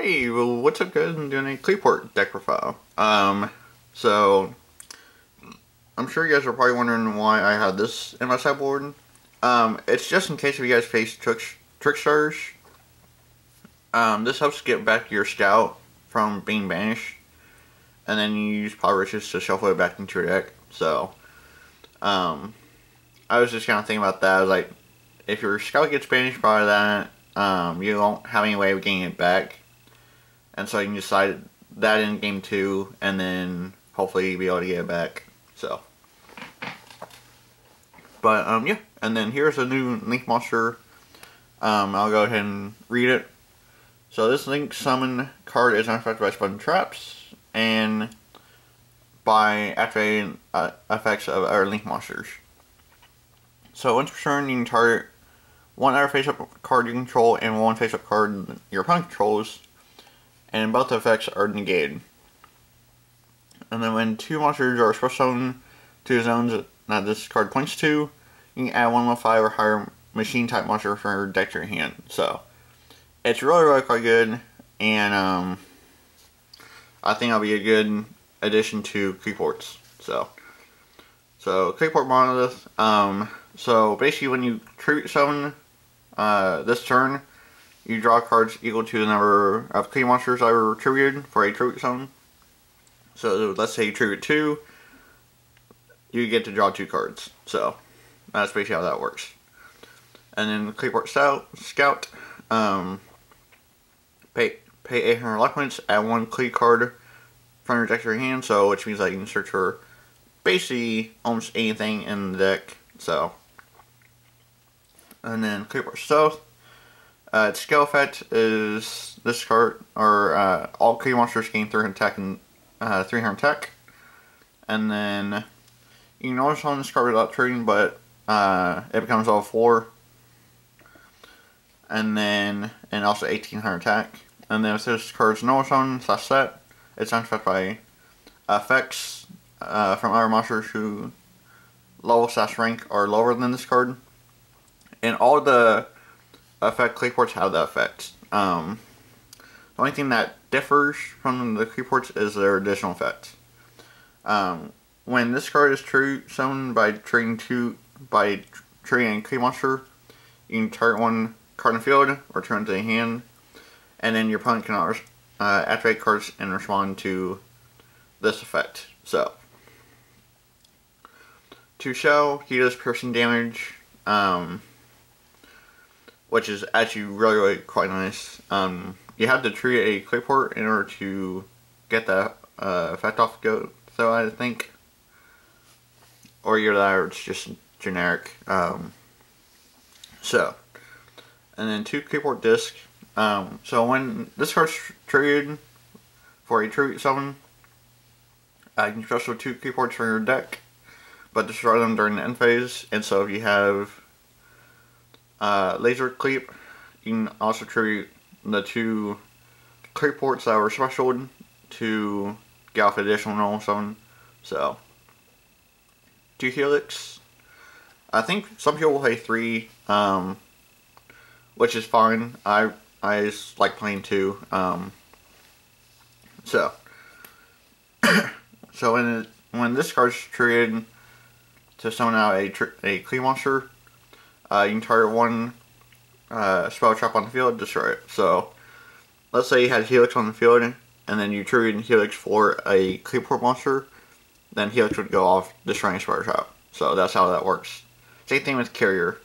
Hey, well, what's up guys? I'm doing a Qliphort deck profile. Um, so, I'm sure you guys are probably wondering why I have this in my sideboard. Um, it's just in case if you guys face trick, Trickstars. Um, this helps get back your Scout from being banished. And then you use Pot of Riches to shuffle it back into your deck. So, um, I was just kind of thinking about that. I was like, if your Scout gets banished by that, um, you won't have any way of getting it back and so you can decide that in game two, and then hopefully be able to get it back. So, but um, yeah, and then here's a new Link monster. Um, I'll go ahead and read it. So this Link summon card is unaffected by spell traps, and by activating uh, effects of other Link monsters. So once per turn, you can target one other face-up card you control and one face-up card your opponent controls and both effects are negated. And then when two monsters are special summoned to zones that this card points to, you can add one level 5 or higher machine type monster from your deck to your hand. So, it's really, really quite good, and um, I think it'll be a good addition to Qliphorts. So, so Qliphort Monolith, um, so basically when you tribute summon uh, this turn, you draw cards equal to the number of Qli monsters were tributed for a tribute zone. So let's say you tribute two, you get to draw two cards. So that's basically how that works. And then Qliphort Scout, Scout um, pay pay 800 luck points, add one Qli card from your deck to your hand, so which means that you can search for basically almost anything in the deck. So, and then Qliphort Stealth, uh, skill effect is this card, or uh, all key monsters gain 300 attack and uh, 300 attack. And then you can always on this card without trading, but uh, it becomes all 4. And then, and also 1800 attack. And then if this card's no zone slash set, it's unaffected by effects uh, from other monsters who level slash rank are lower than this card. And all the effect Qliphorts have that effect. Um, the only thing that differs from the Qliphorts is their additional effects. Um, when this card is true summoned by trading two by trading Qli monster, you can target one card in the field or turn to the hand, and then your opponent can uh, activate cards and respond to this effect. So, to show, he does piercing damage. Um, which is actually really, really quite nice. Um, you have to treat a Qliphort in order to get that uh, effect off go, so I think. Or that or it's just generic. Um, so, and then two Qliphort Disk. Um, so when this card's triggered for a tribute summon, uh, you can special two Qliphorts from your deck, but destroy them during the end phase. And so if you have uh, Laser Qlip. you can also tribute the two Qliphorts that were special to get off additional summon. So, two Helix. I think some people will play three, um, which is fine. I I just like playing two. Um, so, so when it, when this card's triggered to summon out a a Qli monster, uh, you can target one uh, spell trap on the field, destroy it. So, let's say you had Helix on the field, and then you triggered Helix for a Qliphort monster, then Helix would go off, destroying spell trap. So that's how that works. Same thing with Carrier.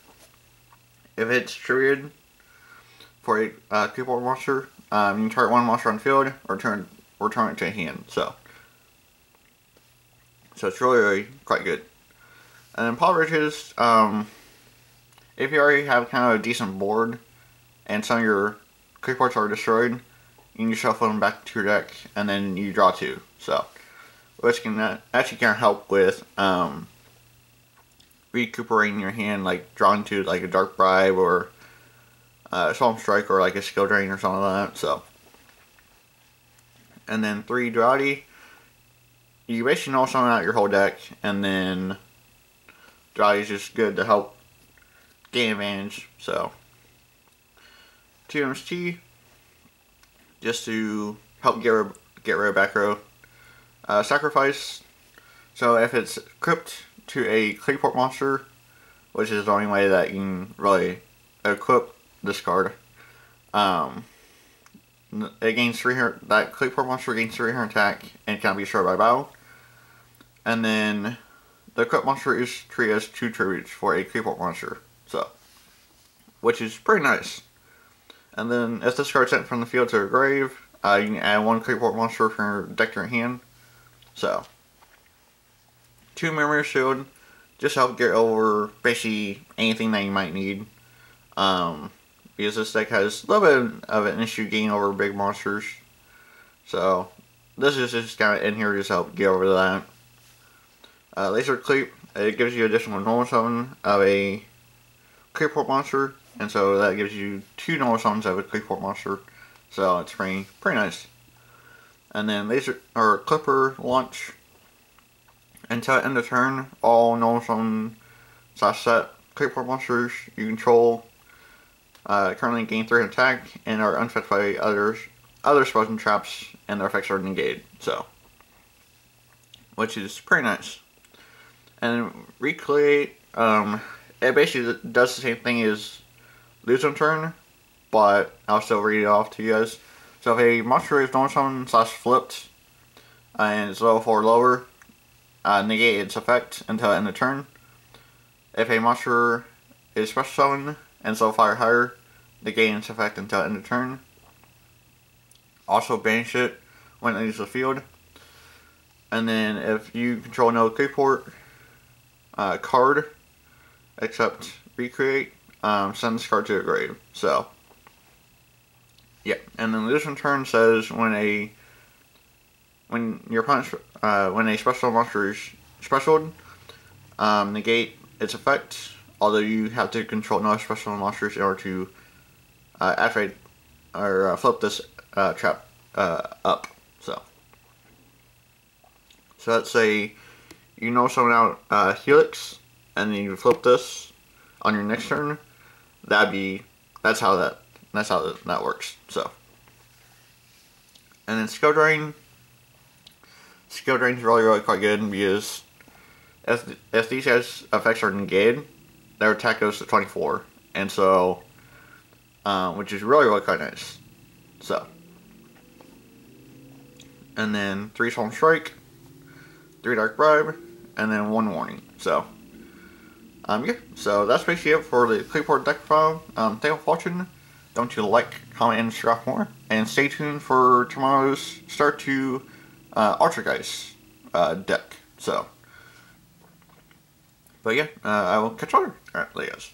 If it's triggered for a uh, Qliphort monster, um, you can target one monster on the field, or turn, or turn it to a hand. So, so it's really, really quite good. And then Pot of Riches, um, if you already have kind of a decent board and some of your Qliphorts are destroyed, you can shuffle them back to your deck and then you draw two. So, which can actually kind of help with um, recuperating your hand, like drawing to like a Dark Bribe or a Solemn Strike or like a Skill Drain or something like that. So, and then three Duality, you basically know something out your whole deck, and then Duality is just good to help gain advantage. So, 2 MST, just to help get rid, get rid of back row. Uh, Saqlifice. So if it's equipped to a Qliphort monster, which is the only way that you can really equip this card, um, it gains 300, that Qliphort monster gains 300 attack and can be destroyed by battle. And then the equipped monster is treated as two tributes for a Qliphort monster. So, which is pretty nice. And then if this card sent from the field to the grave, uh, you can add one Qliphort monster from your deck to your hand. So, two Memory Shield, just help get over basically anything that you might need. Um, because this deck has a little bit of an issue getting over big monsters. So, this is just kind of in here just help get over that. Uh, Laser Qlip, it gives you additional normal summon of a Qliphort monster, and so that gives you two normal summons of a Qliphort monster. So it's pretty pretty nice. And then laser or Qlipper Launch. Until end of turn, all normal summon slash set Qliphort monsters you control uh, currently gain 3 attack and are unaffected by others other spells and traps and their effects are negated. So which is pretty nice. And Re-qliate, um, it basically does the same thing as lose turn, but I'll still read it off to you guys. So if a monster is normal summon slash flipped, uh, and it's level 4 lower, uh, negate its effect until end of turn. If a monster is special summon and so fire higher, negate its effect until end of turn. Also banish it when it leaves the field. And then if you control no Qliphort uh, card, except Re-qliate, um, send this card to a grave. So, yeah. And then this in turn says when a when your opponent uh, when a special monster is special, um, negate its effect. Although you have to control no special monsters in order to uh, activate or uh, flip this uh, trap uh, up. So, so let's say you know someone out uh, Helix, and then you flip this on your next turn. That'd be that's how that that's how that, works. So, and then skill drain. Skill drain is really really quite good because if if these guys effects are negated, their attack goes to 24, and so uh, which is really really quite nice. So, and then three Solemn Strike, three Dark Bribe, and then one Warning. So, um, yeah, so that's basically it for the Qliphort deck file. Um, thank you for watching. Don't you like, comment, and subscribe more. And stay tuned for tomorrow's start to uh, Archer uh, deck. So, but yeah, uh, I will catch you later. Alright, guys.